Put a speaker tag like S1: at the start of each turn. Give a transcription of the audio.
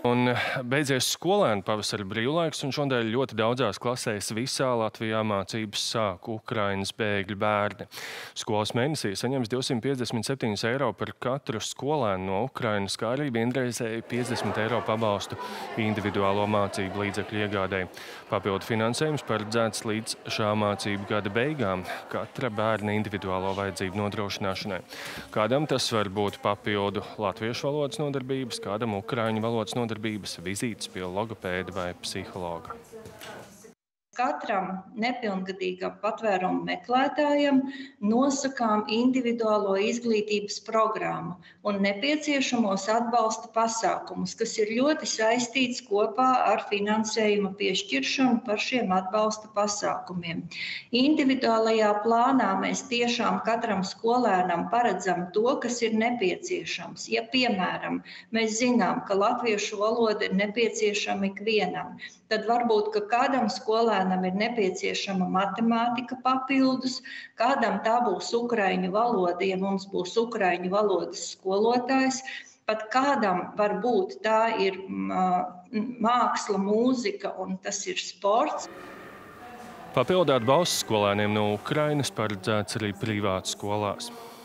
S1: Un beidzies skolēnu pavasara brīvlaiks, un šodien ļoti daudzās klasēs visā Latvijā mācības sāk Ukrainas bēgļu bērni. Skolas mēnesī saņems 257 eiro par katru skolēnu no Ukrainas, kā arī vienreizēji 50 eiro pabalstu individuālo mācību līdzekļu iegādēji. Papildu finansējums paredzēts līdz šā mācību gada beigām katra bērna individuālo vajadzību nodrošināšanai. Kādam tas var būt papildu latviešu valodas nodarbības, kādam ukraiņu valodas nodarbības, nodarbības, vizītes pie logopēda vai psihologa.
S2: Katram nepilngadīgam patvērumu meklētājam nosakām individuālo izglītības programmu un nepieciešamos atbalsta pasākumus, kas ir ļoti saistīts kopā ar finansējuma piešķiršanu par šiem atbalsta pasākumiem. Individuālajā plānā mēs tiešām katram skolēnam paredzam to, kas ir nepieciešams. Ja, piemēram, mēs zinām, ka latviešu valoda ir nepieciešama ikvienam, tad varbūt, kādam skolēnam skolēnam ir nepieciešama matemātika papildus, kādam tā būs ukraiņu valoda, ja mums būs ukraiņu valodas skolotājs. Pat kādam varbūt tā ir māksla, mūzika un tas ir sports.
S1: Papildu atbalsts skolēniem no Ukrainas paredzēts arī privātu skolās.